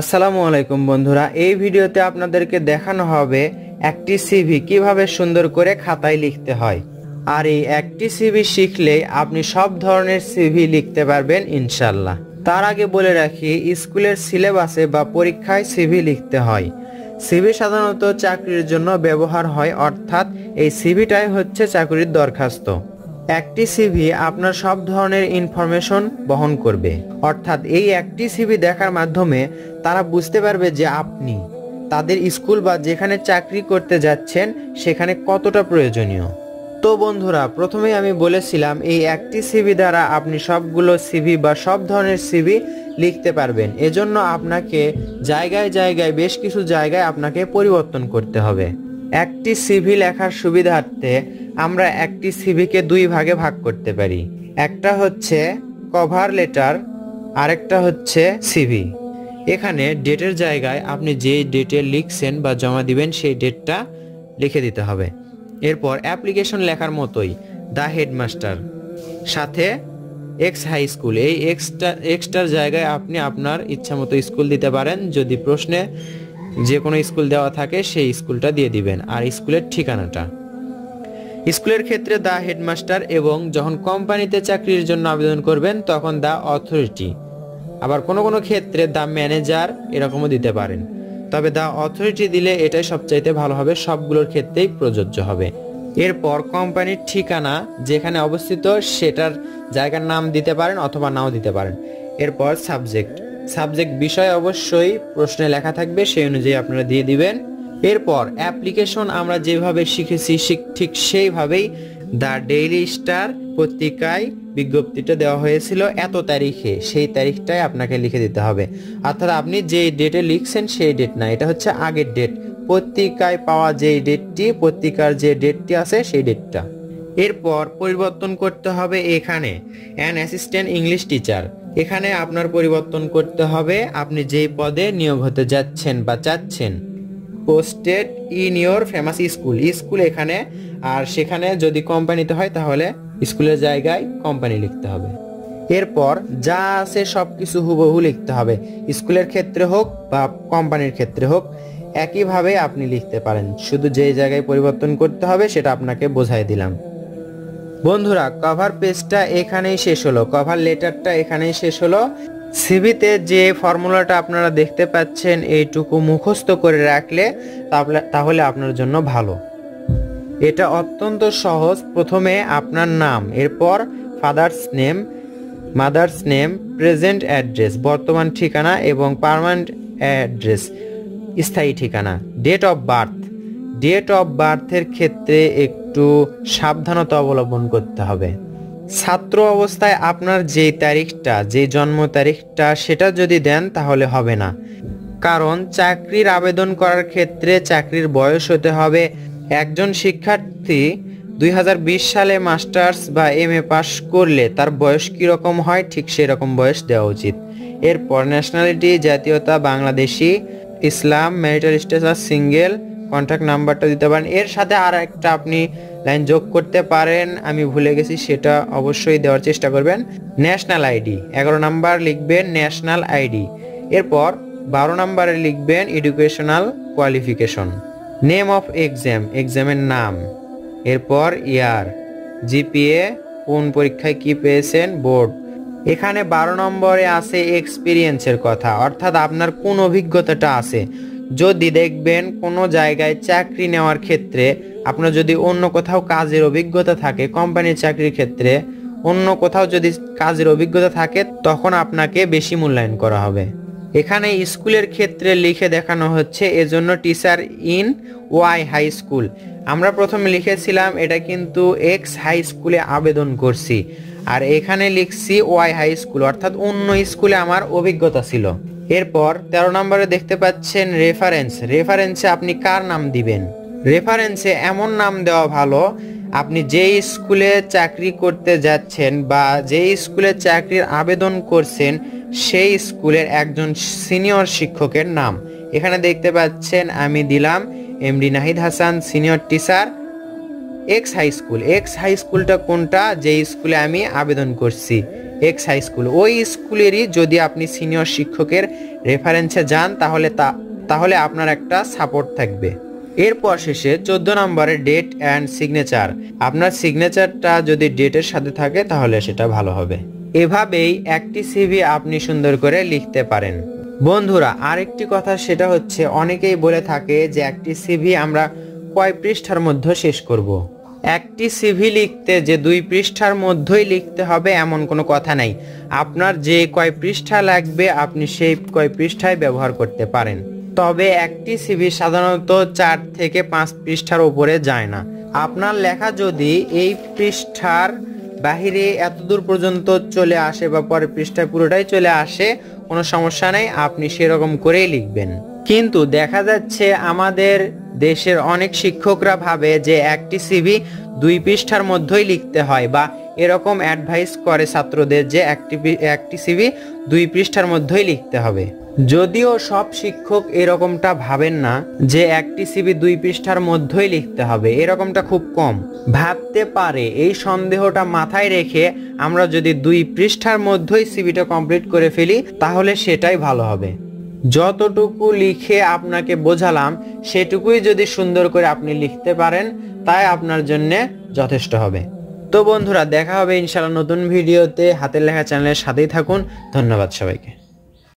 আসসালামু আলাইকুম বন্ধুরা, এই ভিডিওতে আপনাদেরকে দেখানো হবে একটি সিভি কীভাবে সুন্দর করে খাতায় লিখতে হয়। আর এই একটি সিভি শিখলেই আপনি সব ধরনের সিভি লিখতে পারবেন ইনশাল্লাহ তার আগে বলে রাখি, স্কুলের সিলেবাসে বা পরীক্ষায় সিভি লিখতে হয়। সিভি সাধারণত চাকরির জন্য ব্যবহার হয়, অর্থাৎ এই সিভিটাই হচ্ছে চাকরির দরখাস্ত। একটি সিভি আপনার সব ধরনের ইনফরমেশন বহন করবে। অর্থাৎ এই একটি সিভি দেখার মাধ্যমে তারা বুঝতে পারবে যে আপনি তাদের স্কুল বা যেখানে চাকরি করতে যাচ্ছেন, সেখানে কতটা প্রয়োজনীয়। তো বন্ধুরা, প্রথমেই আমি বলেছিলাম, এই একটি সিভি দ্বারা আপনি সবগুলো সিভি বা সব ধরনের সিভি লিখতে পারবেন। এজন্য আপনাকে জায়গায় জায়গায়, বেশ কিছু জায়গায় আপনাকে পরিবর্তন করতে হবে। একটি সিভি লেখার সুবিধার্থে আমরা একটি সিভিকে দুই ভাগে ভাগ করতে পারি। একটা হচ্ছে কভার লেটার, আরেকটা হচ্ছে সিভি। এখানে ডেটের জায়গায় আপনি যে ডেটে লিখছেন বা জমা দিবেন সেই ডেটটা লিখে দিতে হবে। এরপর অ্যাপ্লিকেশন লেখার মতোই দ্য হেডমাস্টার। সাথে এক্স হাই স্কুল। এই এক্সটা, এক্সটার জায়গায় আপনি আপনার ইচ্ছা মতো স্কুল দিতে পারেন। যদি প্রশ্নে যে কোনো স্কুল দেওয়া থাকে সেই স্কুলটা দিয়ে দিবেন। আর স্কুলের ঠিকানাটা। স্কুলের ক্ষেত্রে দ্য হেডমাস্টার এবং যখন কোম্পানিতে চাকরির জন্য আবেদন করবেন, তখন দ্য অথরিটি। আবার কোনো কোনো ক্ষেত্রে দ্য ম্যানেজার এরকমও দিতে পারেন। তবে দ্য অথরিটি দিলে এটাই সবচাইতে ভালো হবে, সবগুলোর ক্ষেত্রেই প্রযোজ্য হবে। এরপর কোম্পানির ঠিকানা, যেখানে অবস্থিত সেটার জায়গার নাম দিতে পারেন অথবা নাও দিতে পারেন। এরপর সাবজেক্ট। সাবজেক্ট বিষয় অবশ্যই প্রশ্নে লেখা থাকবে, সেই অনুযায়ী আপনারা দিয়ে দিবেন। এরপর অ্যাপ্লিকেশন আমরা যেভাবে শিখেছি ঠিক সেইভাবেই দ্য ডেইলি স্টার পত্রিকায় বিজ্ঞপ্তিটা দেওয়া হয়েছিল এত তারিখে। সেই তারিখটাই আপনাকে লিখে দিতে হবে। অর্থাৎ আপনি যে ডেটে লিখছেন সেই ডেট না, এটা হচ্ছে আগের ডেট পত্রিকায় পাওয়া যে ডেটটি পত্রিকার যে ডেটটি আছে সেই ডেটটা এরপর পরিবর্তন করতে হবে এখানে অ্যান অ্যাসিস্ট্যান্ট ইংলিশ টিচার এখানে আপনার পরিবর্তন করতে হবে, আপনি যেই পদে নিয়োগ হতে যাচ্ছেন বা চাচ্ছেন। Posted in your famous school school এখানে, আর সেখানে যদি কোম্পানিতে হয়, তাহলে স্কুলের জায়গায় কোম্পানি লিখতে হবে। এরপর যা আছে সব কিছু হুবহু লিখতে হবে। স্কুলের ক্ষেত্রে হোক বা কোম্পানির ক্ষেত্রে হোক, একইভাবে আপনি লিখতে পারেন। শুধু যে জায়গায় পরিবর্তন করতে হবে, সেটা আপনাকে বোঝাই দিলাম। বন্ধুরা কভার পেজটা এখানেই শেষ হলো। কভার লেটারটা এখানেই শেষ হলো। সিভিতে যে ফর্মুলাটা আপনারা দেখতে পাচ্ছেন, এইটুকু মুখস্থ করে রাখলে তাহলে আপনার জন্য ভালো। এটা অত্যন্ত সহজ। প্রথমে আপনার নাম, এরপর father's name mother's name present address বর্তমান ঠিকানা এবং পারমানেন্ট অ্যাড্রেস স্থায়ী ঠিকানা date of birth date of বার্থের ক্ষেত্রে একটু সাবধানতা অবলম্বন করতে হবে। ছাত্র অবস্থায় আপনার যে তারিখটা যে জন্ম তারিখটা সেটা যদি দেন তাহলে হবে না। কারণ চাকরির আবেদন করার ক্ষেত্রে চাকরির বয়স হতে হবে। একজন শিক্ষার্থী দুই হাজার বিশ সালে মাস্টার্স বা এম এ পাশ করলে তার বয়স কীরকম হয়, ঠিক সেরকম বয়স দেওয়া উচিত। এরপর ন্যাশনালিটি জাতীয়তা, Bangladeshi, Islam marital status single contact নাম্বারটা দিতে পারেন। এর সাথে আর একটা আপনি লাইন যোগ করতে পারেন। আমি ভুলে গেছি, সেটা অবশ্যই দেওয়ার চেষ্টা করবেন। ন্যাশনাল আইডি এগারো নাম্বার লিখবেন ন্যাশনাল আইডি এরপর বারো নাম্বারে লিখবেন educational qualification name of exam এক্সামের নাম। এরপর ইয়ার জিপিএ কোন পরীক্ষায় কি পেয়েছেন? বোর্ড এখানে বারো নম্বরে আছে এক্সপিরিয়েন্সের কথা, অর্থাৎ আপনার কোন অভিজ্ঞতাটা আছে। যদি দেখবেন কোনো জায়গায় চাকরি নেওয়ার ক্ষেত্রে আপনার যদি অন্য কোথাও কাজের অভিজ্ঞতা থাকে, কোম্পানির চাকরির ক্ষেত্রে অন্য কোথাও যদি কাজের অভিজ্ঞতা থাকে, তখন আপনাকে বেশি মূল্যায়ন করা হবে। এখানে স্কুলের ক্ষেত্রে লিখে দেখানো হচ্ছে, এজন্য teacher in Y high school. আমরা প্রথমে লিখেছিলাম, এটা কিন্তু এক্স হাই স্কুলে আবেদন করছি। আর এখানে লিখছি, ওয়াই হাই স্কুল। অর্থাৎ অন্য স্কুলে আমার অভিজ্ঞতা ছিল। এরপর তেরো নম্বরে দেখতে পাচ্ছেন রেফারেন্স রেফারেন্সে আপনি কার নাম দিবেন? রেফারেন্সে এমন নাম দেওয়া ভালো, আপনি যে স্কুলে চাকরি করতে যাচ্ছেন বা যে স্কুলে চাকরির আবেদন করছেন, সেই স্কুলের একজন সিনিয়র শিক্ষকের নাম। এখানে দেখতে পাচ্ছেন, আমি দিলাম MD Nahid Hasan senior teacher X high school X high স্কুলটা কোনটা? যে স্কুলে আমি আবেদন করছি। এক্স হাই স্কুল ওই স্কুলেরই যদি আপনি সিনিয়র শিক্ষকের রেফারেন্সে যান, তাহলে তা, তাহলে আপনার একটা সাপোর্ট থাকবে। এরপর শেষে চোদ্দ নম্বরে ডেট অ্যান্ড সিগনেচার আপনার সিগনেচারটা যদি ডেটের সাথে থাকে, তাহলে সেটা ভালো হবে। এভাবেই একটি সিভি আপনি সুন্দর করে লিখতে পারেন। বন্ধুরা, আরেকটি কথা সেটা হচ্ছে, অনেকেই বলে থাকে যে একটি সিভি আমরা কয় পৃষ্ঠার মধ্যে শেষ করব। একটি সিভি লিখতে যে দুই পৃষ্ঠার মধ্যেই লিখতে হবে এমন কোনো কথা নাই। আপনার যে কয় পৃষ্ঠা লাগবে, আপনি সেই কয় পৃষ্ঠায় ব্যবহার করতে পারেন। তবে একটি সিভি সাধারণত চার থেকে পাঁচ পৃষ্ঠার উপরে যায় না। আপনার লেখা যদি এই পৃষ্ঠার বাহিরে এত দূর পর্যন্ত চলে আসে বা পরের পৃষ্ঠায় পুরোটাই চলে আসে, কোনো সমস্যা নেই, আপনি সেরকম করেই লিখবেন। কিন্তু দেখা যাচ্ছে আমাদের দেশের অনেক শিক্ষকরা ভাবে যে একটি সিভি দুই পৃষ্ঠার মধ্যেই লিখতে হয় বা এরকম অ্যাডভাইস করে ছাত্রদের যে একটি একটি সিভি দুই পৃষ্ঠার মধ্যেই লিখতে হবে। যদিও সব শিক্ষক এরকমটা ভাবেন না যে একটি সিবি দুই পৃষ্ঠার মধ্যেই লিখতে হবে, এরকমটা খুব কম। ভাবতে পারে, এই সন্দেহটা মাথায় রেখে আমরা যদি দুই পৃষ্ঠার মধ্যেই সিবিটা কমপ্লিট করে ফেলি, তাহলে সেটাই ভালো হবে। যতটুকু লিখে আপনাকে বোঝালাম, সেটুকুই যদি সুন্দর করে আপনি লিখতে পারেন, তাই আপনার জন্যে যথেষ্ট হবে। তো বন্ধুরা, দেখা হবে ইনশাআল্লাহ নতুন ভিডিওতে। হাতের লেখা চ্যানেলের সাথেই থাকুন। ধন্যবাদ সবাইকে।